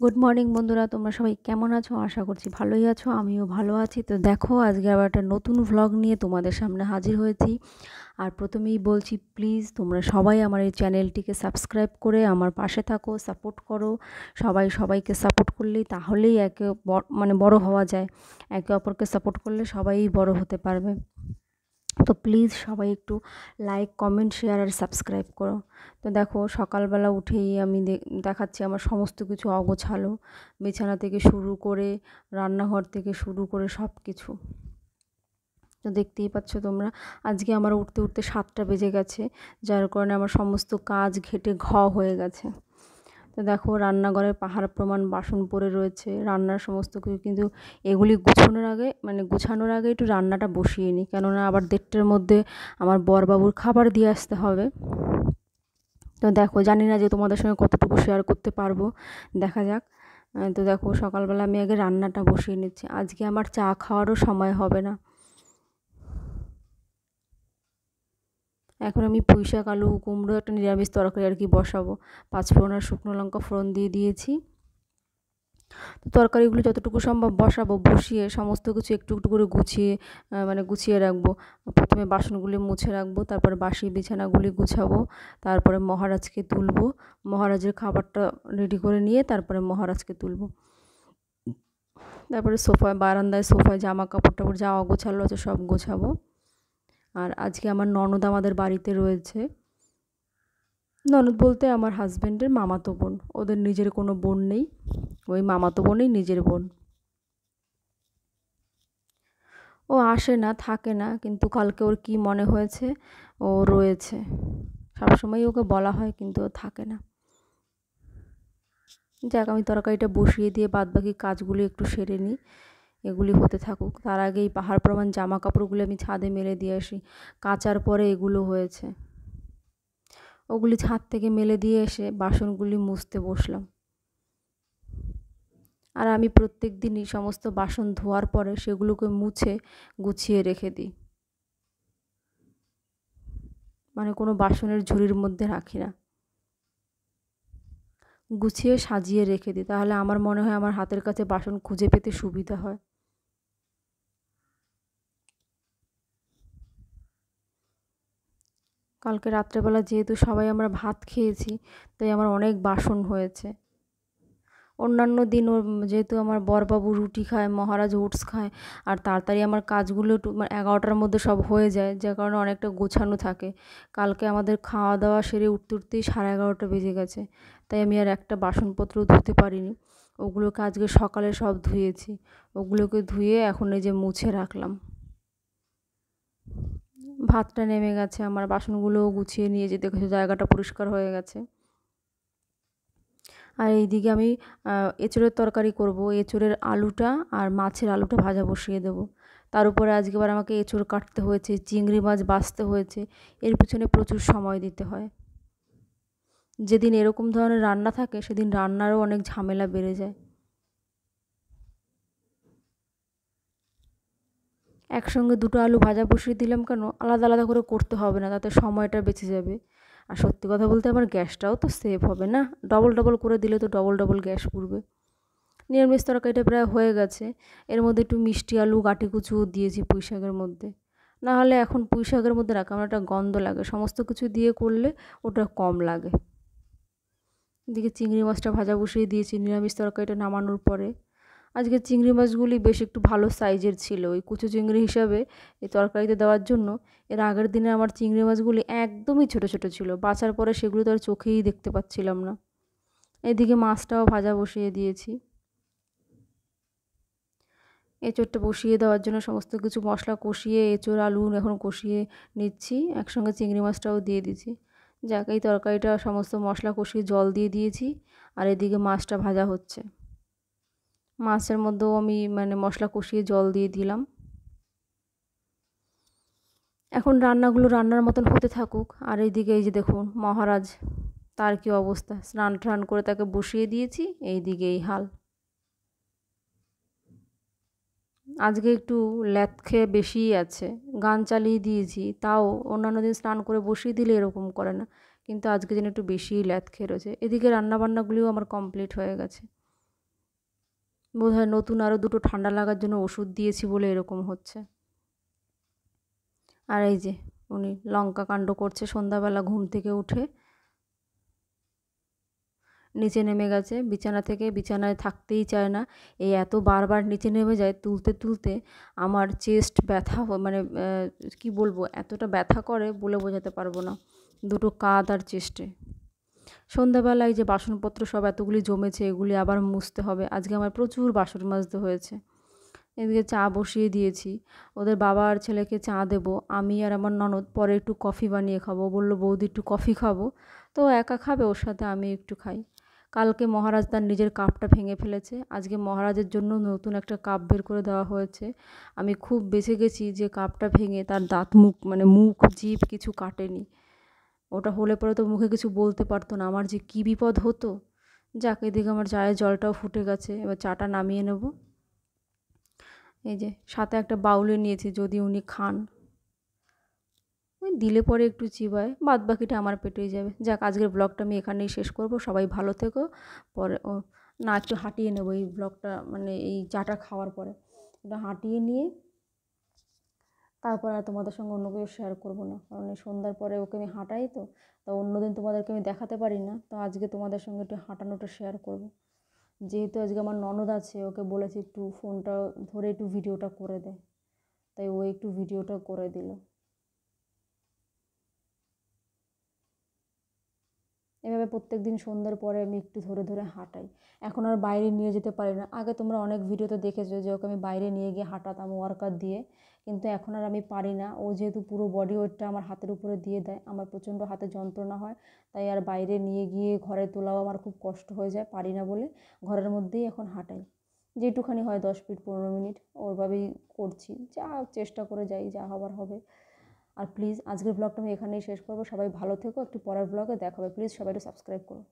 Good morning বন্ধুরা। তোমরা সবাই কেমন আছো? আশা করছি ভালোই আছো। আমিও ভালো আছি। তো দেখো, আজকে আবার একটা নতুন ভ্লগ নিয়ে তোমাদের সামনে হাজির হয়েছি। আর প্রথমেই বলছি প্লিজ তোমরা সবাই আমার এই চ্যানেলটিকে সাবস্ক্রাইব করে আমার পাশে থাকো সাপোর্ট করো। সবাই সবাইকে সাপোর্ট করলেই তাহলেই একে মানে বড় হওয়া যায়। একে অপরকে সাপোর্ট করলে সবাই বড় হতে পারবে। তো প্লিজ সবাই একটু লাইক কমেন্ট শেয়ার আর সাবস্ক্রাইব করো। তো দেখো, সকালবেলা উঠেই আমি দেখাচ্ছি আমার সমস্ত কিছু অগোছালো। বিছানা থেকে শুরু করে রান্নাঘর থেকে শুরু করে সব কিছু তো দেখতেই পাচ্ছ তোমরা, আজকে আমার উঠতে উঠতে সাতটা বেজে গেছে, যার কারণে আমার সমস্ত কাজ ঘেটে ঘ হয়ে গেছে। তো দেখো রান্নাঘরে পাহাড় প্রমাণ, বাসন পড়ে রয়েছে, রান্নার সমস্ত কিছু। কিন্তু এগুলি গুছানোর আগে মানে গুছানোর আগে একটু রান্নাটা বসিয়ে নিই। কেননা আবার দেড়টার মধ্যে আমার বরবাবুর খাবার দিয়ে আসতে হবে। তো দেখো, জানি না যে তোমাদের সঙ্গে কতটুকু শেয়ার করতে পারব। দেখা যাক। তো দেখো, সকালবেলা আমি আগে রান্নাটা বসিয়ে নিচ্ছি। আজকে আমার চা খাওয়ারও সময় হবে না। এখন আমি পুঁই শাক আলু, কুমড়ো একটা নিরামিষ তরকারি আর কি বসাবো। পাঁচফোড়ন আর শুকনো লঙ্কা ফোড়ন দিয়ে দিয়েছি। তো তরকারিগুলো যতটুকু সম্ভব বসাবো, বসিয়ে সমস্ত কিছু একটু একটু করে গুছিয়ে মানে গুছিয়ে রাখব। প্রথমে বাসনগুলি মুছে রাখব, তারপর বাসি বিছানাগুলি গুছাবো, তারপরে মহারাজকে তুলবো। মহারাজের খাবারটা রেডি করে নিয়ে তারপরে মহারাজকে তুলবো। তারপরে সোফায়, বারান্দায় সোফায় জামা কাপড় টাপড় যা অগোছালো আছে সব গোছাবো। আর আজকে আমার ননদ আমাদের বাড়িতে রয়েছে। ননদ বলতে আমার হাজব্যান্ডের মামাতো বোন। ওদের নিজের কোনো বোন নেই। ওই মামাতো বোনই নিজের বোন। ও আসে না, থাকে না, কিন্তু কালকে ওর কি মনে হয়েছে, ও রয়েছে। সবসময় ওকে বলা হয়, কিন্তু ও থাকে না। যাক, আমি তরকারিটা বসিয়ে দিয়ে বাদবাকি কাজগুলি একটু সেরে নিই। এগুলি হতে থাকুক। তার আগে এই পাহাড় প্রমাণ জামা কাপড়গুলো আমি ছাদে মেলে দিয়ে আসি। কাচার পরে এগুলো হয়েছে। ওগুলি ছাদ থেকে মেলে দিয়ে এসে বাসনগুলি মুছতে বসলাম। আর আমি প্রত্যেক দিনই সমস্ত বাসন ধোয়ার পরে সেগুলোকে মুছে গুছিয়ে রেখে দিই। মানে কোনো বাসনের ঝুড়ির মধ্যে রাখি না। গুছিয়ে সাজিয়ে রেখে দিই। তাহলে আমার মনে হয় আমার হাতের কাছে বাসন খুঁজে পেতে সুবিধা হয়। কালকে রাত্রেবেলা যেহেতু সবাই আমরা ভাত খেয়েছি, তাই আমার অনেক বাসন হয়েছে। অন্যান্য দিন ওর যেহেতু আমার বরবাবু রুটি খায়, মহারাজ ওটস খায়, আর তাড়াতাড়ি আমার কাজগুলো একটু মানে এগারোটার মধ্যে সব হয়ে যায়, যার কারণে অনেকটা গোছানো থাকে। কালকে আমাদের খাওয়া দাওয়া সেরে উঠতে উঠতেই সাড়ে এগারোটা বেজে গেছে, তাই আমি আর একটা বাসনপত্র ধুতে পারিনি। ওগুলোকে আজকে সকালে সব ধুয়েছি, ওগুলোকে ধুয়ে এখন এই যে মুছে রাখলাম। ভাতটা নেমে গেছে, আমার বাসনগুলোও গুছিয়ে নিয়ে যেতে গেছে, জায়গাটা পরিষ্কার হয়ে গেছে। আর এইদিকে আমি এঁচড়ের তরকারি করব, এঁচড়ের আলুটা আর মাছের আলুটা ভাজা বসিয়ে দেবো। তার উপরে আজকে আবার আমাকে এঁচড় কাটতে হয়েছে, চিংড়ি মাছ বাছতে হয়েছে, এর পিছনে প্রচুর সময় দিতে হয়। যেদিন এরকম ধরনের রান্না থাকে, সেদিন রান্নারও অনেক ঝামেলা বেড়ে যায়। একসঙ্গে দুটো আলু ভাজা বসিয়ে দিলাম কেন? আলাদা আলাদা করে করতে হবে না, তাতে সময়টা বেঁচে যাবে। আর সত্যি কথা বলতে আমার গ্যাসটাও তো সেভ হবে না? ডবল ডবল করে দিলে তো ডবল ডবল গ্যাস পুড়বে। নিরামিষ তরকারিটা প্রায় হয়ে গেছে। এর মধ্যে একটু মিষ্টি আলু, গাটি কুচুও দিয়েছি পুঁই শাকের মধ্যে। না হলে এখন পুঁই শাকের মধ্যে রাখা আমার একটা গন্ধ লাগে। সমস্ত কিছু দিয়ে করলে ওটা কম লাগে। এদিকে চিংড়ি মাছটা ভাজা বসিয়ে দিয়েছি নিরামিষ তরকারিটা নামানোর পরে। আজকে চিংড়ি মাছগুলি বেশ একটু ভালো সাইজের ছিল। ওই কুচো চিংড়ি হিসাবে এই তরকারিতে দেওয়ার জন্য এর আগের দিনে আমার চিংড়ি মাছগুলি একদমই ছোট ছোট ছিল। বাছার পরে সেগুলো তো আর চোখেই দেখতে পাচ্ছিলাম না। এদিকে মাছটাও ভাজা বসিয়ে দিয়েছি। এঁচোড়টা বসিয়ে দেওয়ার জন্য সমস্ত কিছু মশলা কষিয়ে, এঁচোড়, আলু এখন কষিয়ে নিচ্ছি। একসঙ্গে চিংড়ি মাছটাও দিয়ে দিচ্ছি। যাক, এই তরকারিটা সমস্ত মশলা কষিয়ে জল দিয়ে দিয়েছি আর এদিকে মাছটা ভাজা হচ্ছে। মাছের মধ্যেও আমি মানে মশলা কষিয়ে জল দিয়ে দিলাম। এখন রান্নাগুলো রান্নার মতন হতে থাকুক। আর এইদিকে এই যে দেখুন, মহারাজ তার কি অবস্থা? স্নান টান করে তাকে বসিয়ে দিয়েছি এই দিকে এই হাল। আজকে একটু ল্যাথ খেয়ে বেশিই আছে। গান চালিয়ে দিয়েছি, তাও অন্যান্য দিন স্নান করে বসিয়ে দিলে এরকম করে না। কিন্তু আজকে যেন একটু বেশিই ল্যাথ খেয়ে রয়েছে। এদিকে রান্নাবান্নাগুলিও আমার কমপ্লিট হয়ে গেছে। বোধ হয় নতুন আরও দুটো ঠান্ডা লাগার জন্য ওষুধ দিয়েছি বলে এরকম হচ্ছে। আর এই যে, উনি লঙ্কা কাণ্ড করছে সন্ধ্যাবেলা ঘুম থেকে উঠে। নিচে নেমে গেছে, বিছানা থেকে, বিছানায় থাকতেই চায় না। এই এত বারবার নিচে নেমে যায়, তুলতে তুলতে আমার চেস্ট ব্যথা মানে কি বলব, এতটা ব্যথা করে বলে বোঝাতে পারব না। দুটো কাঁধ আর চেস্টে। সন্ধ্যাবেলায় যে বাসনপত্র সব এতগুলি জমেছে, এগুলি আবার মুছতে হবে। আজকে আমার প্রচুর বাসন মাজতে হয়েছে। এদিকে চা বসিয়ে দিয়েছি। ওদের বাবা আর ছেলেকে চা দেব। আমি আর আমার ননদ পরে একটু কফি বানিয়ে খাব। বলল, বৌদি, একটু কফি খাব। তো একা খাবে, ওর সাথে আমি একটু খাই। কালকে মহারাজ তার নিজের কাপটা ভেঙে ফেলেছে। আজকে মহারাজের জন্য নতুন একটা কাপ বের করে দেওয়া হয়েছে। আমি খুব বেঁচে গেছি যে কাপটা ভেঙে তার দাঁত মুখ মানে মুখ, জিভ কিছু কাটেনি। ওটা হলে পরে তো মুখে কিছু বলতে পারতো না। আমার যে কী বিপদ হতো? যাক, এদিকে আমার চায়ের জলটাও ফুটে গেছে। এবার চাটা নামিয়ে নেব। এই যে, সাথে একটা বাউলে নিয়েছি, যদি উনি খান। দিলে পরে একটু চিবায় বাদ বাকিটা আমার পেটেই যাবে। যাক, আজকের ব্লগটা আমি এখানেই শেষ করব। সবাই ভালো থেকো। পরে, ও, না, একটু হাঁটিয়ে নেব এই ব্লগটা মানে এই চাটা খাওয়ার পরে। এটা হাঁটিয়ে নিয়ে তারপর আর তোমাদের সঙ্গে অন্য কিছু শেয়ার করব না। কারণ এই সন্ধ্যার পরে ওকে আমি হাঁটাই তো তো অন্যদিন তোমাদেরকে আমি দেখাতে পারি না, তো আজকে তোমাদের সঙ্গে একটু হাঁটানোটা শেয়ার করব। যেহেতু আজকে আমার ননদ আছে, ওকে বলেছি একটু ফোনটা ধরে একটু ভিডিওটা করে দেয় তাই ও একটু ভিডিওটা করে দিল। এভাবে প্রত্যেক দিন সন্ধ্যার পরে আমি একটু ধরে ধরে হাঁটাই। এখন আর বাইরে নিয়ে যেতে পারি না। আগে তোমরা অনেক ভিডিওতে দেখেছ যে ওকে আমি বাইরে নিয়ে গিয়ে হাঁটাতাম ওয়ার্কার দিয়ে। কিন্তু এখন আর আমি পারি না। ও যেহেতু পুরো বডি ওয়েটটা আমার হাতের উপরে দিয়ে দেয়, আমার প্রচণ্ড হাতে যন্ত্রণা হয়। তাই আর বাইরে নিয়ে গিয়ে ঘরে তোলাও আমার খুব কষ্ট হয়ে যায়, পারি না বলে ঘরের মধ্যেই এখন হাঁটাই। যেটুখানি হয় দশ মিনিট, পনেরো মিনিট ওইভাবেই করছি। যা চেষ্টা করে যাই, যা হবার হবে। আর প্লিজ আজকের ব্লগটা আমি এখানেই শেষ করব। সবাই ভালো থেকো, একটু পরের ব্লগে দেখাবে। প্লিজ সবাই একটু সাবস্ক্রাইব করো।